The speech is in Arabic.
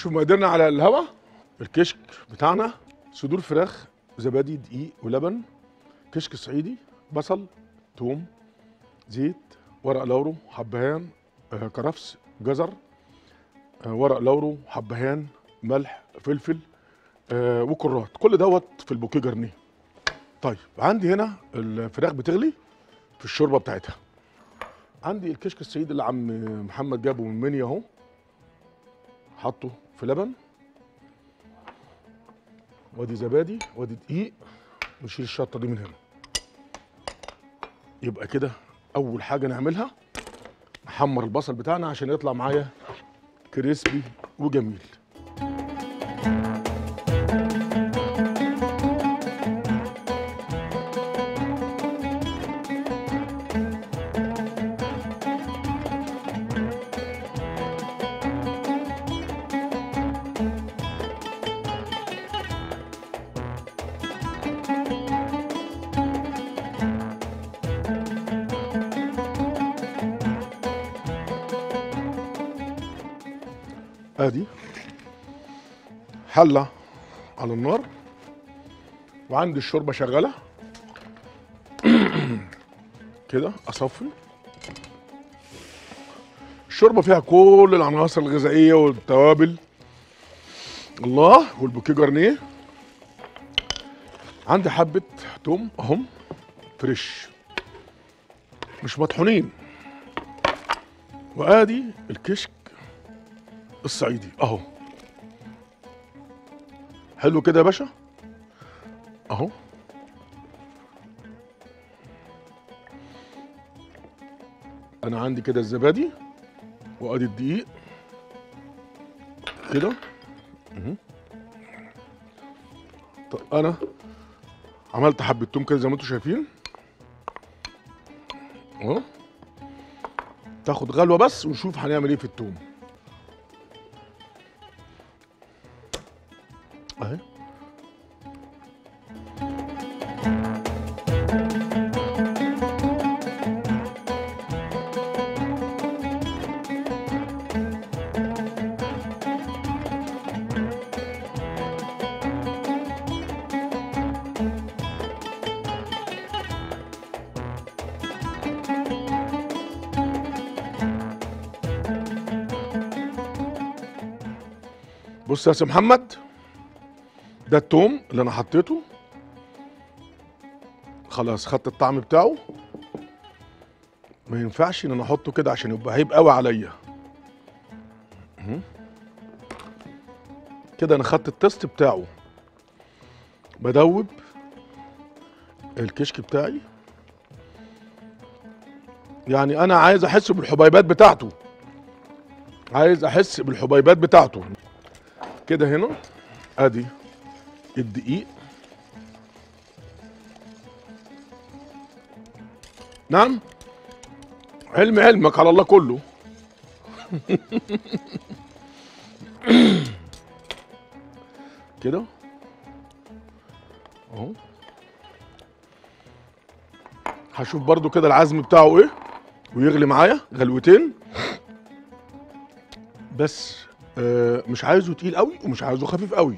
شوف مقاديرنا على الهوا الكشك بتاعنا صدور فراخ زبادي دقيق ولبن كشك صعيدي بصل توم زيت ورق لورو حبهان آه، كرفس جزر آه، ورق لورو حبهان ملح فلفل آه، وكرات. كل دوت في البوكيه جرنيه. طيب عندي هنا الفراخ بتغلي في الشوربة بتاعتها. عندي الكشك الصعيدي اللي عم محمد جابه من منيا اهو. حطه. في لبن. وادي زبادي وادي دقيق. نشيل الشطة دي من هنا. يبقى كده أول حاجة نعملها نحمر البصل بتاعنا عشان يطلع معايا كريسبي وجميل. ادي حلة على النار. وعندي الشوربة شغالة. كده أصفي. الشوربة فيها كل العناصر الغذائية والتوابل. الله والبوكيه جرنيه. عندي حبة توم أهم. فريش. مش مطحونين. وآدي الكشك. الصعيدي أهو. حلو كده يا باشا؟ أهو. أنا عندي كده الزبادي وأدي الدقيق. كده. طب أنا عملت حبة توم كده زي ما أنتم شايفين. أهو. تاخد غلوة بس ونشوف هنعمل إيه في التوم. أهي. بص يا محمد ده التوم اللي أنا حطيته. خلاص خدت الطعم بتاعه. ما ينفعش إن أنا أحطه كده عشان يبقى هيبقى قوي عليا. كده أنا خدت التست بتاعه. بدوب الكشك بتاعي. يعني أنا عايز أحس بالحبيبات بتاعته. عايز أحس بالحبيبات بتاعته. كده هنا. أدي. الدقيق. نعم. علم علمك على الله كله. كده؟ أهو. هشوف برضو كده العزم بتاعه إيه ويغلي معايا غلوتين. بس آه مش عايزه تقيل قوي ومش عايزه خفيف قوي.